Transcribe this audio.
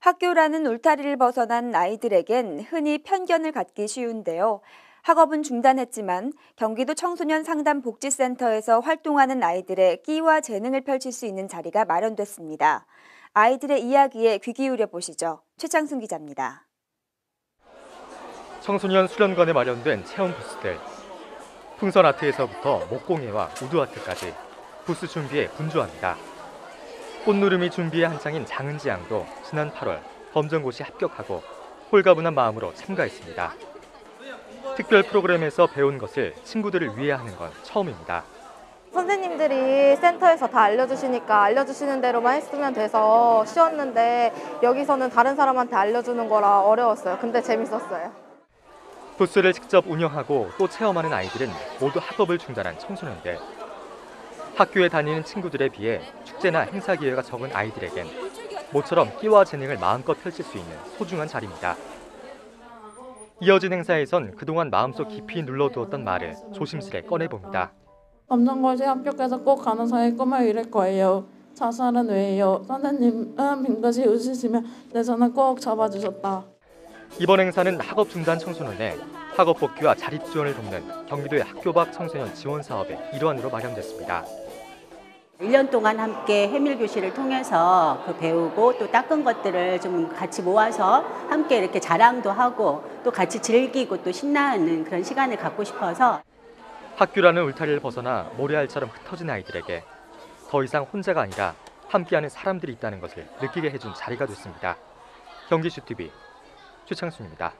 학교라는 울타리를 벗어난 아이들에겐 흔히 편견을 갖기 쉬운데요. 학업은 중단했지만 경기도 청소년 상담 복지센터에서 활동하는 아이들의 끼와 재능을 펼칠 수 있는 자리가 마련됐습니다. 아이들의 이야기에 귀 기울여 보시죠. 최창승 기자입니다. 청소년 수련관에 마련된 체험 부스들. 풍선 아트에서부터 목공예와 우드 아트까지 부스 준비에 분주합니다. 꽃누름이 준비에 한창인 장은지 양도 지난 8월 검정고시 합격하고 홀가분한 마음으로 참가했습니다. 특별 프로그램에서 배운 것을 친구들을 위해 하는 건 처음입니다. 선생님들이 센터에서 다 알려주시니까 알려주시는 대로만 했으면 돼서 쉬웠는데 여기서는 다른 사람한테 알려주는 거라 어려웠어요. 근데 재밌었어요. 부스를 직접 운영하고 또 체험하는 아이들은 모두 학업을 중단한 청소년들. 학교에 다니는 친구들에 비해 축제나 행사 기회가 적은 아이들에겐 모처럼 끼와 재능을 마음껏 펼칠 수 있는 소중한 자리입니다. 이어진 행사에선 그동안 마음속 깊이 눌러두었던 말을 조심스레 꺼내봅니다. 검정고시 합격해서 꼭 간호사의 꿈을 이룰 거예요. 자살은 왜요? 선생님은 빙긋이 웃으시며 내 손을 꼭 잡아주셨다. 이번 행사는 학업 중단 청소년의 학업 복귀와 자립 지원을 돕는 경기도의 학교 밖 청소년 지원 사업의 일환으로 마련됐습니다. 1년 동안 함께 해밀 교실을 통해서 그 배우고 또 닦은 것들을 좀 같이 모아서 함께 이렇게 자랑도 하고 또 같이 즐기고 또 신나는 그런 시간을 갖고 싶어서 학교라는 울타리를 벗어나 모래알처럼 흩어진 아이들에게 더 이상 혼자가 아니라 함께하는 사람들이 있다는 것을 느끼게 해준 자리가 됐습니다. 경기슈 TV 최창수입니다.